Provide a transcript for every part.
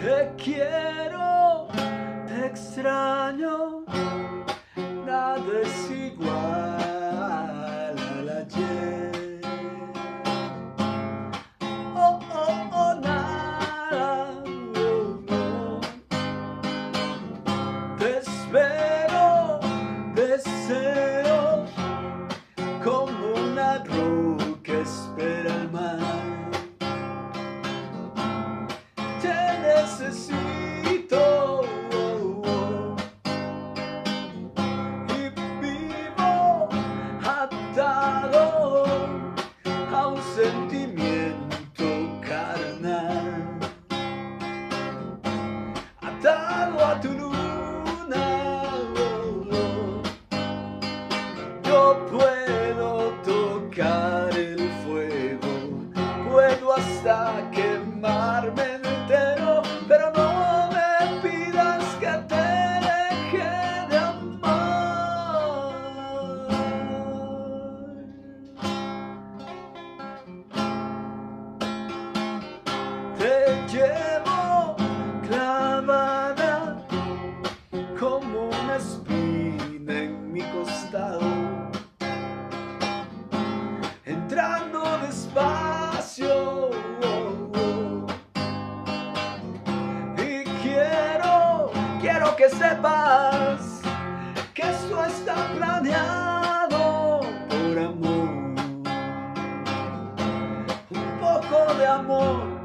Te quiero, te extraño, nada es igual al ayer. Oh, oh, oh, nada, oh, no. Te espero, Te llevo clavada como una espina en mi costado, entrando despacio. Y quiero, quiero que sepas que esto está planeado por amor. Un poco de amor,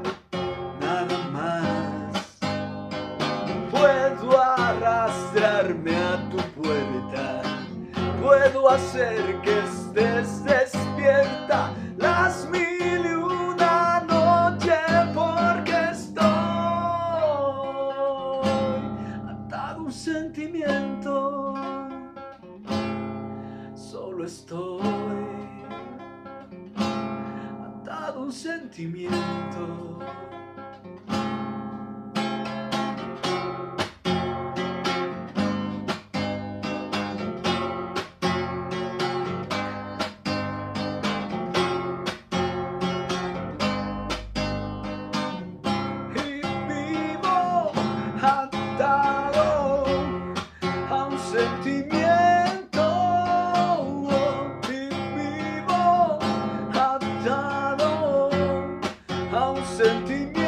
hacer que estés despierta las mil y una noche porque estoy atado a un sentimiento, solo estoy atado a un sentimiento. 19